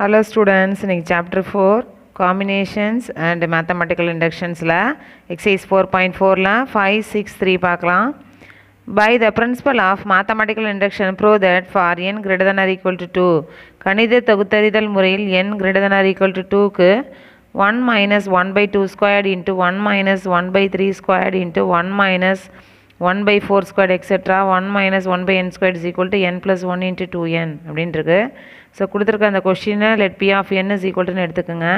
Hello students இன்னைக்கு chapter four combinations and mathematical இண்டக்ஷன்ஸில் exercise four point ஃபோரில் five six three பார்க்கலாம். By the principle of mathematical induction prove that for n greater than or equal to two கணித தொகுத்தறிதல் முறையில் n greater than or equal to டூக்கு one minus one by two squared into one minus one by three squared into one minus one by four squared etcetera one minus one by n squared is equal to n plus one into two n அப்படின்ட்டுருக்கு so கொடுத்துருக்க அந்த கொஷினை let P of n is ஈக்குவல்ட்டுன்னு எடுத்துக்கோங்க.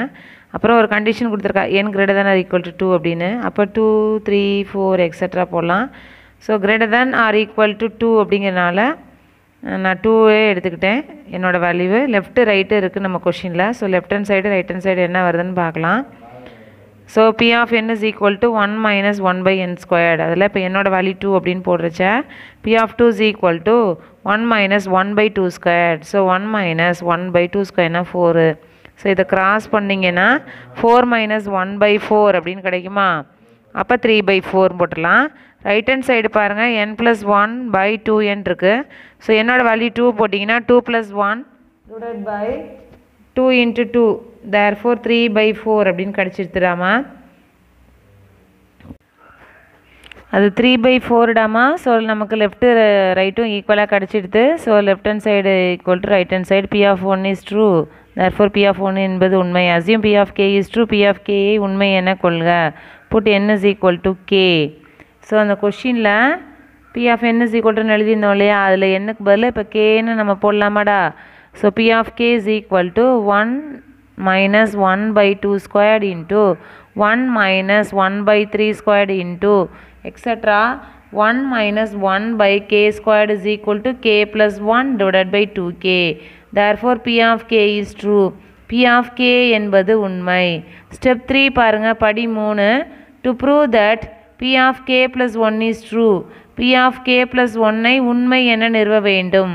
அப்புறம் ஒரு condition கொடுத்துருக்கா n greater than or equal to two அப்படின்னு. அப்போ two three four etcetera போடலாம். So greater than or equal to two அப்படிங்கிறனால நான் டூவே எடுத்துக்கிட்டேன் என்னோடய வேல்யூவு லெஃப்ட்டு ரைட்டு இருக்குது நம்ம கொஷினில் so left hand side right hand side என்ன வருதுன்னு பார்க்கலாம். So P of n is equal to one minus one by n squared அதில் இப்போ என்னோட வேல்யூ டூ அப்படின்னு போடுறச்ச P of two is equal to one minus one by two squared so one minus one by two ஸ்கொயர்னா four so இதை cross பண்ணிங்கன்னா four minus one by four அப்படின்னு கிடைக்குமா? அப்போ three by four போட்டுடலாம். Right hand side பாருங்கள் n plus one by two n இருக்குது so என்னோடய value two போட்டிங்கன்னா two plus one divide by two into two therefore three by four அப்படின்னு கிடச்சிருத்துடாமா? அது த்ரீ பை ஃபோர்டாமா ஸோ நமக்கு லெஃப்ட்டு ரைட்டும் ஈக்குவலாக கிடச்சிடுது so left hand side equal to right hand side P of one is true therefore P of one என்பது உண்மை. அசியும் P of k is true P of கேயை உண்மை என கொள்க. Put n is equal to k so அந்த கொஷினில் P of n is equal டுன்னு எழுதியிருந்தோம் இல்லையா? அதில் என்னக்கு பதிலாக இப்போ கேன்னு நம்ம போடலாமாடா? So P of k is equal to one minus one by two squared into one minus one by three squared into etcetera one minus one by k squared is equal to k plus one divided by two k therefore P of k is true P of k என்பது உண்மை. Step three பாருங்கள் படி மூணு. To prove that P of k plus one is true P of k plus ஒன்னை உண்மை என நிறுவ வேண்டும்.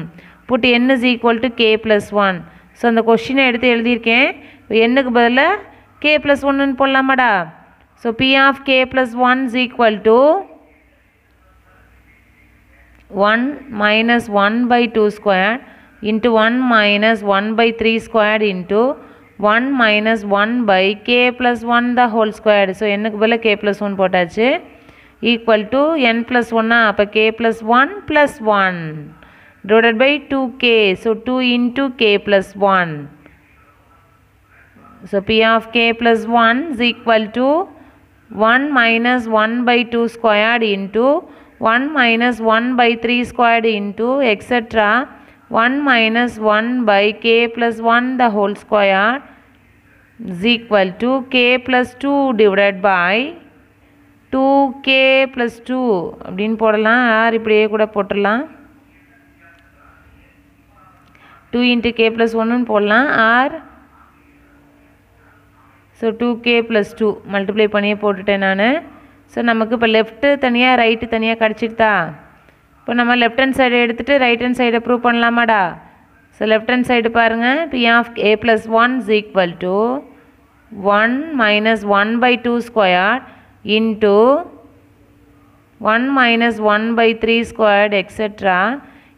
Put n is equal to k plus one so அந்த கொஷினை எடுத்து எழுதியிருக்கேன். என்னுக்கு பதிலாக கே ப்ளஸ் ஒன்றுன்னு போடலாமாடா? So P of k plus one is equal to one minus one by two square into one minus one by three square into one minus one by k plus one the whole squared so என்னுக்கு பதிலாக K plus one போட்டாச்சு. Equal to n plus ஒன்னா அப்போ k plus one plus one Divided by two K so two into K plus one So P of k plus 1 is equal to 1 minus 1 by 2 squared into 1 minus 1 by 3 squared into etc. 1 minus 1 by k plus 1 the whole square is equal to k plus 2 divided by 2k plus 2 அப்படின்னு போடலாம் or இப்படியே கூட போட்டுடலாம் two into K plus ஒன்றுன்னு போடலாம். Or so two k plus two multiply பண்ணியே போட்டுட்டேன் நான். ஸோ நமக்கு இப்போ லெஃப்ட்டு தனியாக ரைட்டு தனியாக கிடச்சிடுதா இப்போ நம்ம லெஃப்ட் ஹேண்ட் சைடு எடுத்துகிட்டு ரைட் ஹேண்ட் சைடை ப்ரூவ் பண்ணலாமாடா? ஸோ லெஃப்ட் ஹேண்ட் சைடு பாருங்கள் P of A plus one is equal to one minus one by two square into one minus one by three squared etcetera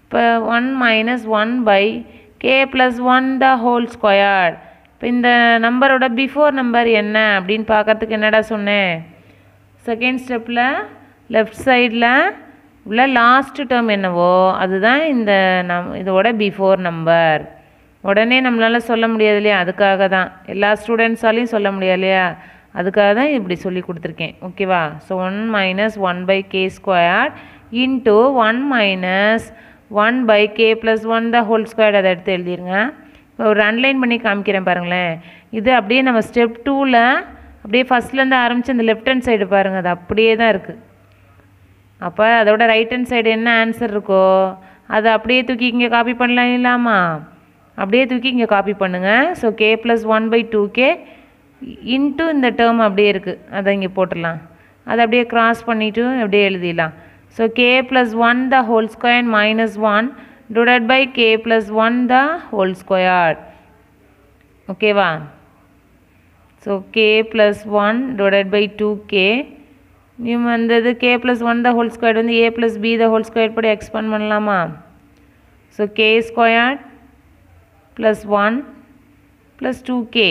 இப்போ one minus one by k plus one the whole square இப்போ இந்த நம்பரோட before number என்ன அப்படின்னு பார்க்கறதுக்கு என்னடா சொன்னேன் second ஸ்டெப்பில் லெஃப்ட் சைடில் உள்ள லாஸ்ட்டு டேர்ம் என்னவோ அதுதான் இந்த நம் இதோட பிஃபோர் நம்பர் உடனே நம்மளால் சொல்ல முடியாது இல்லையா? அதுக்காக தான். எல்லா ஸ்டூடெண்ட்ஸாலையும் சொல்ல முடியாது இல்லையா? அதுக்காக தான் இப்படி சொல்லி கொடுத்துருக்கேன். ஓகேவா so one minus one by k square into one minus one by k plus one the whole square அதை எடுத்து எழுதிருங்க. இப்போ ஒரு அன்லைன் பண்ணி காமிக்கிறேன் பாருங்களேன். இது அப்படியே நம்ம ஸ்டெப் டூவில் அப்படியே ஃபஸ்ட்லேருந்து ஆரம்பித்து அந்த லெஃப்ட் ஹேண்ட் சைடு பாருங்கள் அது அப்படியே தான் இருக்குது அப்போ அதோட ரைட் ஹேண்ட் சைடு என்ன ஆன்சர் இருக்கோ அதை அப்படியே தூக்கி இங்கே காப்பி பண்ணலாம் இல்லாமா? அப்படியே தூக்கி இங்கே காப்பி பண்ணுங்கள் so k plus one by two k into இந்த டேர்ம் அப்படியே இருக்குது அதை இங்கே போட்டுடலாம். அதை அப்படியே க்ராஸ் பண்ணிவிட்டு அப்படியே எழுதிடலாம். So k plus one the whole square minus one divide by k plus one the whole square ஓகேவா so k plus one divide by two k நீ வந்தது k plus one the whole square வந்து a plus b the whole square படி expand பண்ணலாமா so k square plus one plus two k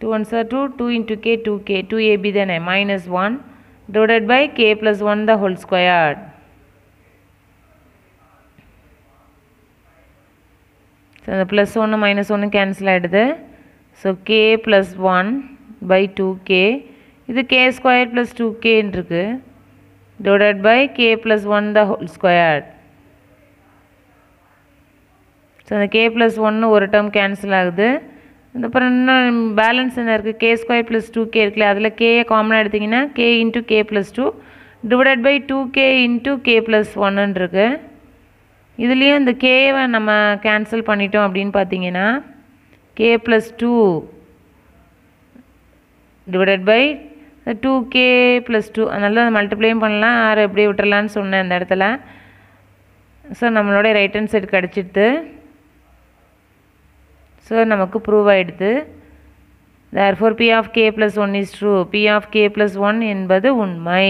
two one sir two two into k two k two AB தானே minus one divided by k plus one the whole squared so அந்த plus ஒன்று minus ஒன்று cancel ஆகிடுது so k plus one by two k இது k square plus two கேன்னு இருக்குது divided by k plus 1 the whole squared. So அந்த K plus ஒன்று ஒரு டேர்ம் கேன்சல் ஆகுது. அப்புறம் இன்னும் பேலன்ஸ் என்ன இருக்குது k square plus two k இருக்குல்ல அதில் கேயை காமனாக எடுத்திங்கன்னா k into k plus two divide by two k into k plus ஒன்னுன்னு இருக்குது இதுலேயும் இந்த கேவை நம்ம கேன்சல் பண்ணிட்டோம் அப்படின்னு பார்த்தீங்கன்னா k plus two divide by two k plus two அதனால மல்டிப்ளையும் பண்ணலாம் ஆறு எப்படி விட்டுறலான்னு சொன்னேன் அந்த இடத்துல. ஸோ நம்மளோட ரைட் ஹேண்ட் சைடு கிடச்சிடுது. ஸோ நமக்கு ப்ரூவ் ஆகிடுது therefore P of K plus one is true P of K plus one என்பது உண்மை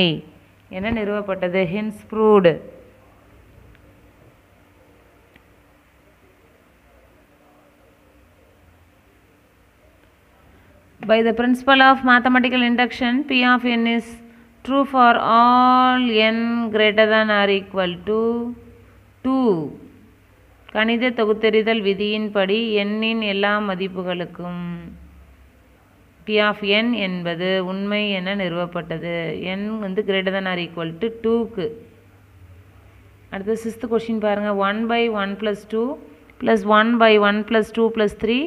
என நிறுவப்பட்டது hence proved By the principle of mathematical induction, P of n is true for all n greater than or equal to 2. கணித தொகுத்தறிதல் விதியின்படி எண்ணின் எல்லா மதிப்புகளுக்கும் பி ஆஃப் என் என்பது உண்மை என நிறுவப்பட்டது. என் வந்து greater than or equal to டூக்கு அடுத்து சிஸ்து கொஷின் பாருங்கள் one by one plus two plus one by one plus two plus three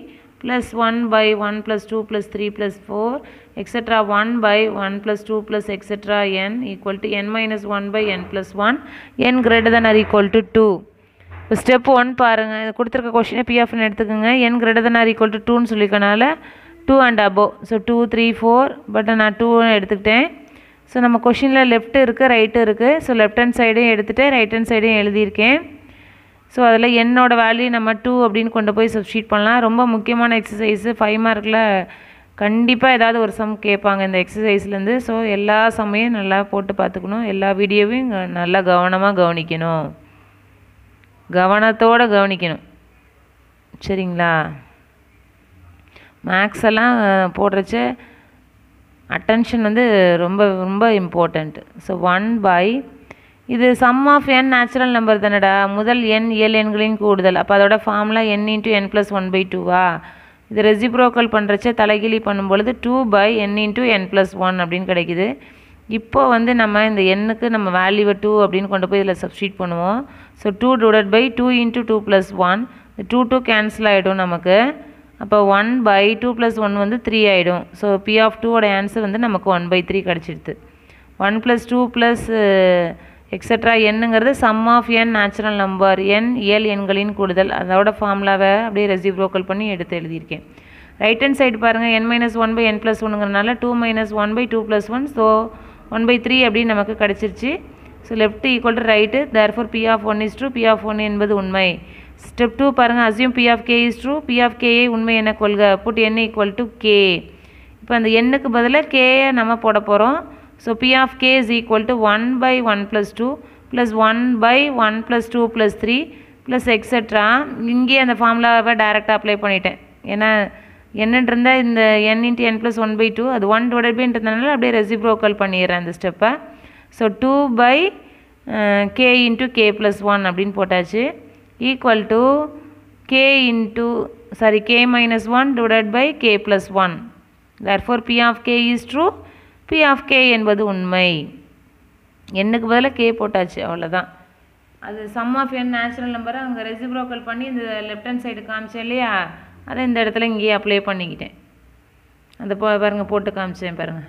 plus one by one plus two plus three plus four etcetera one by one plus two plus etcetera n equal to n minus one by n plus one n greater than or equal to two step one பாருங்கள் இது கொடுத்துருக்க கொஷினை பிஎஃப்னு எடுத்துக்கோங்க. N greater than or equal to டூன்னு சொல்லிக்கனால two and above so two three four but நான் டூன்னு எடுத்துக்கிட்டேன். ஸோ நம்ம கொஷினில் லெஃப்ட்டு இருக்குது ரைட்டு இருக்குது ஸோ லெஃப்ட் ஹேண்ட் சைடையும் எடுத்துகிட்டு ரைட் ஹேண்ட் சைடையும் எழுதியிருக்கேன். ஸோ அதில் என்னோட வேல்யூ நம்ம டூ அப்படின்னு கொண்டு போய் சப்ஸ்டியூட் பண்ணலாம். ரொம்ப முக்கியமான எக்ஸசைஸு ஃபைவ் மார்க்கில் கண்டிப்பாக ஏதாவது ஒரு சம் கேட்பாங்க இந்த எக்ஸசைஸ்லேருந்து ஸோ எல்லா சமையும் நல்லா போட்டு பார்த்துக்கணும். எல்லா வீடியோவையும் நல்லா கவனமாக கவனிக்கணும். கவனத்தோடு கவனிக்கணும். சரிங்களா? மேக்ஸ் எல்லாம் போடுறச்ச அட்டென்ஷன் வந்து ரொம்ப ரொம்ப இம்பார்ட்டண்ட் ஸோ ஒன் பை இது sum of n natural number தானடா? முதல் எண் ஏழு எண்களின் கூடுதல். அப்போ அதோட formula n into n plus one by டூவா இது ரெசிப்ரோக்கல் பண்ணுறச்ச தலைகிழி பண்ணும்பொழுது two by n into n plus one அப்படின்னு கிடைக்குது. இப்போ வந்து நம்ம இந்த எண்ணுக்கு நம்ம வேல்யூவை டூ அப்படின்னு கொண்டு போய் இதில் சப்ஸ்டியூட் பண்ணுவோம். So two divide by two into two plus one two two cancel ஆகிடும் நமக்கு. அப்போ one by two plus one வந்து த்ரீ ஆகிடும் ஸோ பி ஆஃப் டூவோட ஆன்சர் வந்து நமக்கு one by three கிடச்சிடுது one plus two plus etcetera எண்ணுங்கிறது sum of n natural number n இயல் எண்களின் கூடுதல். அதோட ஃபார்முலாவை அப்படியே ரெசிப்ரோக்கல் பண்ணி எடுத்து எழுதியிருக்கேன். ரைட் ஹேண்ட் சைடு பாருங்கள் n minus one by n plus ஒன்னுங்கிறனால two minus one by two plus one so one by three அப்படின்னு நமக்கு கிடச்சிருச்சு. So left equal to right therefore P of one is true P of one என்பது உண்மை. Step two பாருங்கள் assume P of K is true P of கேயை உண்மை என கொள்க. Put n equal to K இப்போ அந்த எண்ணுக்கு பதிலாக கேயை நம்ம போட போகிறோம் so P of K is equal to one by one plus two plus one by one plus two plus three plus etcetera இங்கேயே அந்த ஃபார்முலாவை டைரெக்டாக அப்ளை பண்ணிட்டேன். ஏன்னா என்னன்னு இருந்தால் இந்த n into n plus one by two அது ஒன் டிவைட் பைன்றதுனால அப்படியே ரெசிப்ரோக்கல் பண்ணிடுறேன் அந்த ஸ்டெப்பை so two by K into K plus one அப்படின்னு போட்டாச்சு. Equal to K into sorry K minus one divide by K plus one therefore P of K is true P of K என்பது உண்மை. எண்ணுக்கு பதிலாக k போட்டாச்சு அவ்வளோதான் அது sum of n natural நம்பரை அங்கே ரெசிப்ரோக்கல் பண்ணி இந்த லெஃப்ட் ஹேண்ட் சைடு காமிச்சேன் இல்லையா? அதை இந்த இடத்துல இங்கேயே அப்ளை பண்ணிக்கிட்டேன். அந்த போ பாருங்கள் போட்டு காமிச்சேன் பாருங்கள்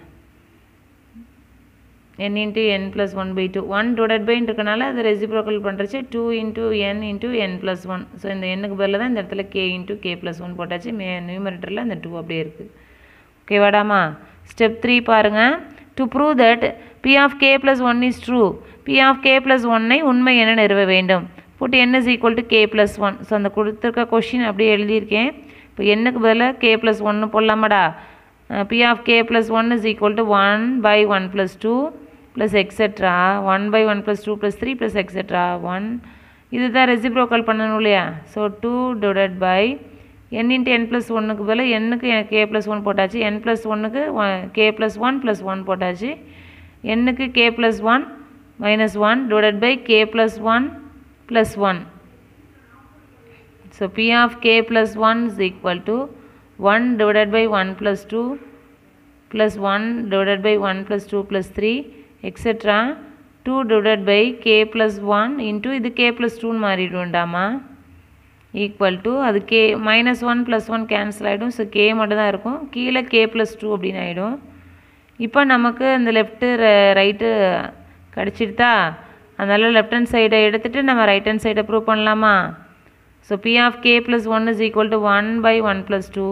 n into n plus one by two one divide பைன்னு இருக்கனால அது reciprocal பண்ணுறச்சு two into n into n plus one so இந்த எண்ணுக்கு பதில் தான் இந்த இடத்துல K into K plus one போட்டாச்சு. மே நியூமரேட்டரில் அந்த டூ அப்படியே இருக்குது ஓகேவாடாமா ஸ்டெப் த்ரீ பாருங்கள் to prove that P of K plus one is true P of K plus ஒன்னை உண்மை என நிறுவ வேண்டும். Put n is equal to K plus one so அந்த கொடுத்துருக்க கொஷின் அப்படியே எழுதியிருக்கேன். இப்போ என்னுக்கு பதிலாக கே ப்ளஸ் ஒன்று போடலாமாடா? P of K plus one is equal to one by one plus two plus etcetera one by one plus two plus three plus etcetera one இதுதான் reciprocal பண்ணணும் இல்லையா? So two divide by n into n plus ஒன்றுக்கு பதில் என்னுக்கு எனக்கு K plus one போட்டாச்சு. N plus ஒன்றுக்கு K plus one plus one போட்டாச்சு. என்னுக்கு K plus one minus one divide by K plus one plus one so P of K plus one is equal to one divided by one plus two plus one divided by one plus two plus three etcetera two divided by K plus one into இது K plus டூன்னு மாறிடுவோண்டாமா equal to அது K minus one plus one cancel ஆகிடும் so K மட்டும்தான் இருக்கும். கீழே K plus two அப்படின்னு ஆகிடும் இப்போ நமக்கு இந்த லெஃப்ட்டு ரைட்டு கிடச்சிடுதா அதனால் லெஃப்ட் ஹேண்ட் சைடை எடுத்துகிட்டு நம்ம ரைட் ஹேண்ட் சைடை ப்ரூவ் பண்ணலாமா? So P of K plus one is equal to one by one plus two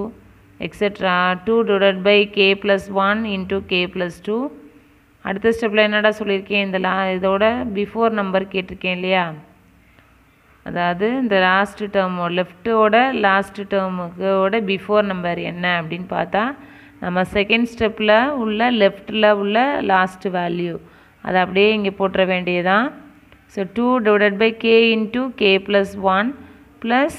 etcetera two divide by K plus one into K plus two அடுத்த ஸ்டெப்பில் என்னடா சொல்லியிருக்கேன்? இந்த லா இதோட பிஃபோர் நம்பர் கேட்டிருக்கேன் இல்லையா? அதாவது இந்த லாஸ்ட் டேர்மோ லெஃப்ட்டோட லாஸ்ட் டேர்முக்கோட பிஃபோர் நம்பர் என்ன அப்படின்னு பார்த்தா நம்ம செகண்ட் ஸ்டெப்பில் உள்ள லெஃப்ட்டில் உள்ள லாஸ்ட் வேல்யூ அதை அப்படியே இங்கே போட்டுற வேண்டியதான் so two divided by K into K plus one plus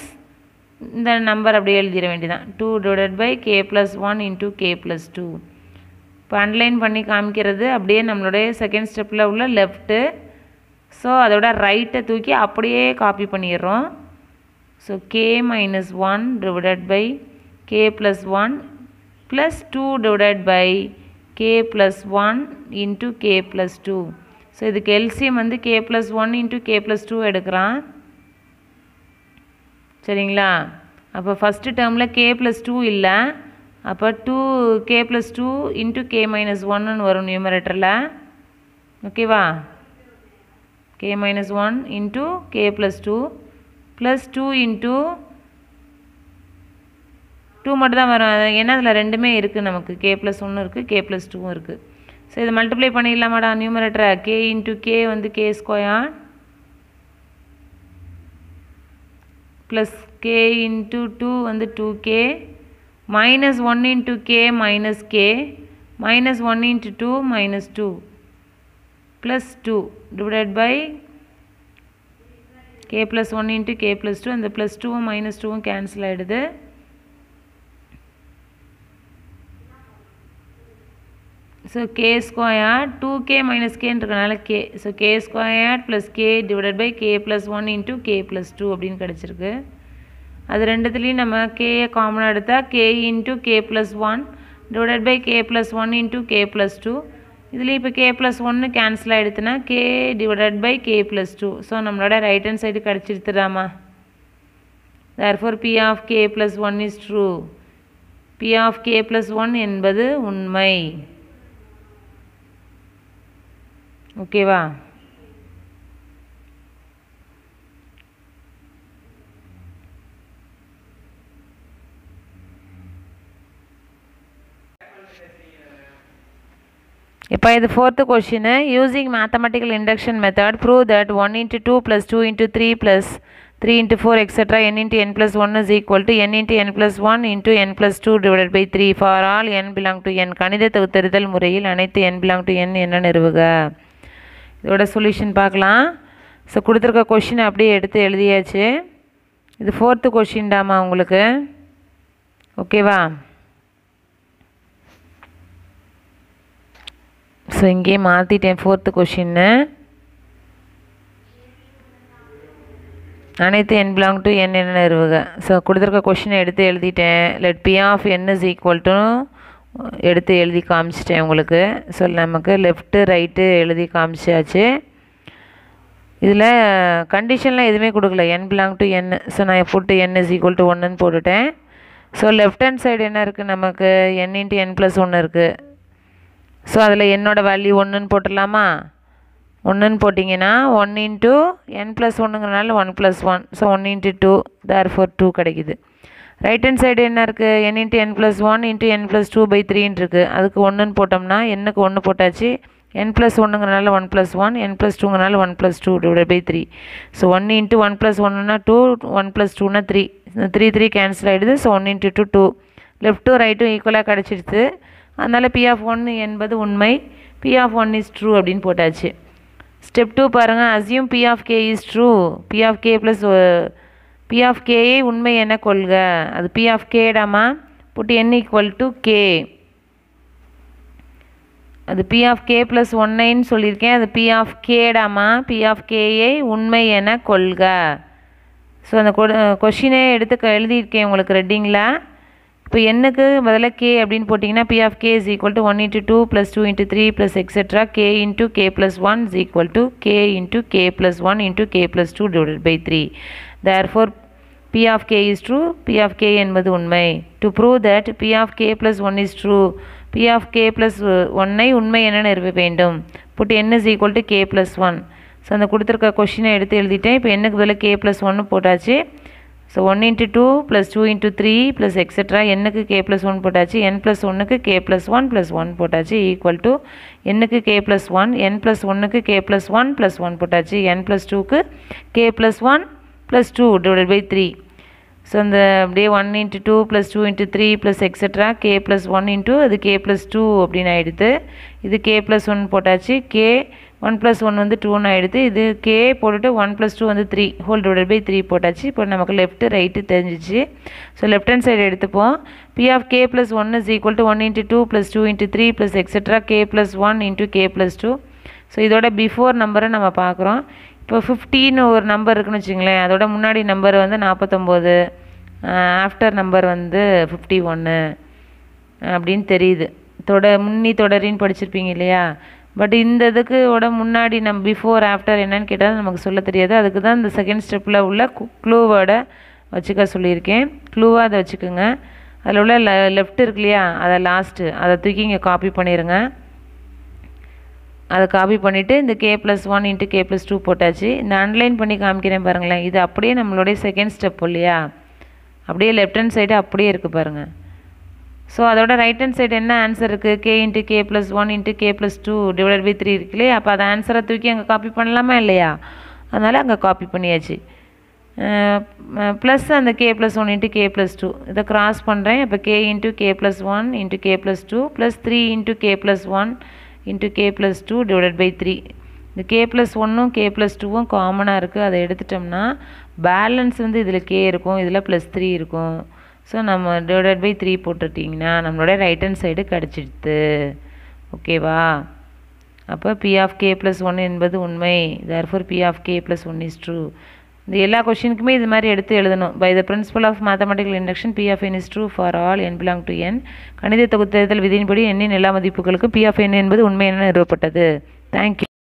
இந்த நம்பர் அப்படியே எழுதிட வேண்டியதான் two divided by K plus one into K plus two இப்போ அன்லைன் பண்ணி காமிக்கிறது அப்படியே நம்மளுடைய செகண்ட் ஸ்டெப்பில் உள்ள லெஃப்ட்டு ஸோ அதோட ரைட்டை தூக்கி அப்படியே காப்பி பண்ணிடுறோம். So K minus one divided by K plus one plus two divided by K plus one into K plus two so இதுக்கு எல்சியம் வந்து K plus one into K plus two எடுக்கிறான். சரிங்களா? அப்போ first டேர்மில் கே ப்ளஸ் டூ இல்லை. அப்போ two K plus two into K minus ஒன்னு வரும் நியூமரேட்டரில் ஓகேவா K minus one into K plus two plus two into two மட்டும் தான் வரும். அது ஏன்னா அதில் ரெண்டுமே இருக்குது நமக்கு. கே ப்ளஸ் ஒன்று இருக்குது கே ப்ளஸ் டூவும் இருக்குது ஸோ இதை மல்டிப்ளை பண்ணிடலாமாடா நியூமரேட்டரை கே இன்ட்டு கே வந்து K square plus K into two வந்து two K minus one into K minus K minus one into two minus two plus 2 divided by k plus 1 into k plus 2 and the plus 2 minus 2 cancel ஆயிடுது So k square 2k minus k இருக்கனால k. So k square plus k divided by k plus 1 into k plus 2 அப்படின்னு கிடச்சிருக்கு. அது ரெண்டுத்துலேயும் நம்ம கேயை காமனாக எடுத்தால் k into k plus 1 divided by k plus 1 into k plus 2 இதுலேயும் இப்போ கே ப்ளஸ் ஒன்று cancel ஆகிடுதுன்னா K divided by K plus two so நம்மளோட right hand side கிடச்சிருத்துடாமா therefore P of K plus one is true P of K plus one என்பது உண்மை. ஓகேவா? இப்போ இது fourth question using mathematical induction method prove that one into two plus two into three plus three into four etcetera n into n plus one is equal to n into n plus one into n plus two divide by three for all n belong to n கணித தொகுத்தறிதல் முறையில் அனைத்து n belong to N என்ன நிறுவுக. இதோட solution பார்க்கலாம். So கொடுத்துருக்க question அப்படியே எடுத்து எழுதியாச்சு. இது ஃபோர்த்து கொஷின்டாமா உங்களுக்கு. ஓகேவா ஸோ இங்கேயே மாற்றிட்டேன் ஃபோர்த்து கொஷின்னு அனைத்து என் பிலாங் டு என் என்ன நிறுவுக. ஸோ கொடுத்துருக்க கொஷினை எடுத்து எழுதிட்டேன். Let P of n is equal to எடுத்து எழுதி காமிச்சிட்டேன் உங்களுக்கு. ஸோ நமக்கு லெஃப்ட்டு ரைட்டு எழுதி காமிச்சாச்சு. இதில் கண்டிஷன்லாம் எதுவுமே கொடுக்கல. N belong to n so நான் put n is equal to ஒன்றுன்னு போட்டுட்டேன். ஸோ லெஃப்ட் ஹேண்ட் சைடு என்ன இருக்குது நமக்கு என் இன்ட்டு என் ப்ளஸ் ஒன்று இருக்குது ஸோ அதில் என்னோடய வேல்யூ ஒன்றுன்னு போட்டுடலாமா? ஒன்றுன்னு போட்டிங்கன்னா one into n plus ஒன்றுங்கிறனால one plus one so one into two therefore two கிடைக்குது. ரைட் ஹேண்ட் சைடு என்ன இருக்குது n into n plus one into n plus two by த்ரீன்னு இருக்குது அதுக்கு ஒன்றுன்னு போட்டோம்னா என்னுக்கு ஒன்று போட்டாச்சு. N plus ஒன்றுங்கிறனால one plus one n plus டூங்கிறனால one plus two divide by three so one into one plus ஒன்றுனா டூ ஒன் ப்ளஸ் டூனா த்ரீ த்ரீ த்ரீ கேன்சல் ஆகிடுது so one into two two லெஃப்ட்டும் ரைட்டும் ஈக்குவலாக கிடச்சிடுது அதனால் பி ஆஃப் ஒன் என்பது உண்மை. P of one is true அப்படின்னு போட்டாச்சு. ஸ்டெப் டூ பாருங்கள் assume P of K is true P of K plus P of கேயை உண்மை என கொள்க. அது P of கேடாமா put n equal to K அது பி ஆஃப் கே ப்ளஸ் ஒன்னைன்னு சொல்லியிருக்கேன். அது பி ஆஃப் கேடாமா பி ஆஃப் கேயை உண்மை என கொள்க. ஸோ அந்த கொஷினே எடுத்து க எழுதியிருக்கேன் உங்களுக்கு ரெட்டிங்கில் இப்போ என்னுக்கு பதிலாக கே அப்படின்னு போட்டிங்கன்னா P of K is equal to one into two plus two into three plus etcetera K into K plus one is equal to K into K plus one into K plus two divide by three therefore P of K is true P of K என்பது உண்மை. To prove that P of K plus one is true P of K plus ஒன்னை உண்மை என நிறுவ வேண்டும். Put n is equal to K plus one so அந்த கொடுத்துருக்க கொஷினை எடுத்து எழுதிட்டேன். இப்போ என்னக்கு பதிலாக கே ப்ளஸ் ஒன்று போட்டாச்சு. So one into two plus two into three plus etcetera என்னுக்கு K plus one போட்டாச்சு. என் ப்ளஸ் ஒன்றுக்கு K plus one plus one போட்டாச்சு. Equal to என்னுக்கு K plus one n plus ஒன்றுக்கு K plus one plus one போட்டாச்சு. N plus டூக்கு K plus one plus two divide by three so அந்த அப்படியே one into two plus two into three plus etcetera K plus one into அது K plus two அப்படின்னு ஆகிடுது இது K plus one போட்டாச்சு. K one plus one வந்து டூன்னு ஆகிடுது இது கே போட்டுட்டு ஒன் ப்ளஸ் டூ வந்து three whole divide by three போட்டாச்சு. இப்போ நமக்கு லெஃப்ட்டு ரைட்டு தெரிஞ்சிச்சு. ஸோ லெஃப்ட் ஹேண்ட் சைடு எடுத்துப்போம். P of K plus one is equal to one into two plus two into three plus extra K plus one into K plus two so இதோட before நம்பரை நம்ம பார்க்குறோம். இப்போ ஃபிஃப்டின்னு ஒரு number இருக்குன்னு வச்சுங்களேன் அதோட முன்னாடி நம்பர் வந்து நாற்பத்தொம்போது ஆஃப்டர் நம்பர் வந்து ஃபிஃப்டி ஒன்று அப்படின்னு தெரியுது. தொட முன்னி தொடரின்னு படிச்சிருப்பீங்க இல்லையா? பட் இந்த இதுக்கு ஓட முன்னாடி நம்ம பிஃபோர் ஆஃப்டர் என்னன்னு கேட்டால் நமக்கு சொல்ல தெரியாது. அதுக்கு தான் இந்த செகண்ட் ஸ்டெப்பில் உள்ள க்ளூவோட வச்சுக்க சொல்லியிருக்கேன். க்ளூவாக அதை வச்சுக்கோங்க. அதில் உள்ள லெ லெஃப்ட் இருக்கு இல்லையா? அதை லாஸ்ட்டு அதை தூக்கி இங்கே காப்பி பண்ணிடுங்க அதை காப்பி பண்ணிவிட்டு இந்த K plus one into K plus two போட்டாச்சு. இந்த அன்லைன் பண்ணி காமிக்கிறேன் பாருங்களேன். இது அப்படியே நம்மளுடைய செகண்ட் ஸ்டெப் இல்லையா? அப்படியே லெஃப்ட் ஹேண்ட் சைடு அப்படியே இருக்குது பாருங்கள் ஸோ அதோட ரைட் ஹேண்ட் சைடு என்ன ஆன்சர் இருக்குது K into K plus one into K plus two divide by three இருக்கு இல்லையா? அப்போ அதை ஆன்சரை தூக்கி அங்கே காப்பி பண்ணலாமா இல்லையா? அதனால் அங்கே காப்பி பண்ணியாச்சு. ப்ளஸ் அந்த K plus one into K plus two இதை க்ராஸ் பண்ணுறேன் இப்போ K into K plus one into K plus two plus three into K plus one into K plus two divide by three இந்த K plus ஒன்றும் K plus டூவும் காமனாக இருக்குது அதை எடுத்துட்டோம்னா பேலன்ஸ் வந்து இதில் கே இருக்கும் இதில் ப்ளஸ் த்ரீ இருக்கும். ஸோ நம்ம டிவைடட் பை த்ரீ போட்டுட்டிங்கன்னா நம்மளோட ரைட் ஹேண்ட் சைடு கிடச்சிடுது ஓகேவா அப்போ P of K plus one என்பது உண்மை. Therefore P of K plus one is true இந்த எல்லா கொஷினுக்குமே இது மாதிரி எடுத்து எழுதணும். By the principle of mathematical induction P of N is true for all N belong to N கணித தொகுத்தறிதல் விதியின்படி எண்ணின் எல்லா மதிப்புகளுக்கும் பி ஆஃப் என் என்பது உண்மை என நிறுவப்பட்டது. தேங்க்யூ